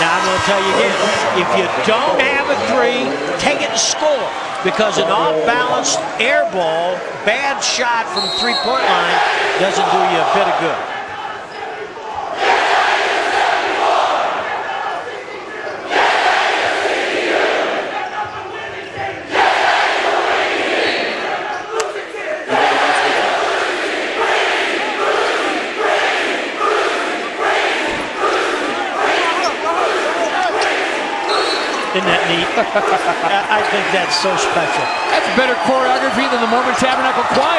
Now, I'm going to tell you again, if you don't have a three, take it and score. Because an off-balance air ball, bad shot from three-point line doesn't do you a bit of good. Isn't that neat? I I think that's so special. That's better choreography than the Mormon Tabernacle Choir.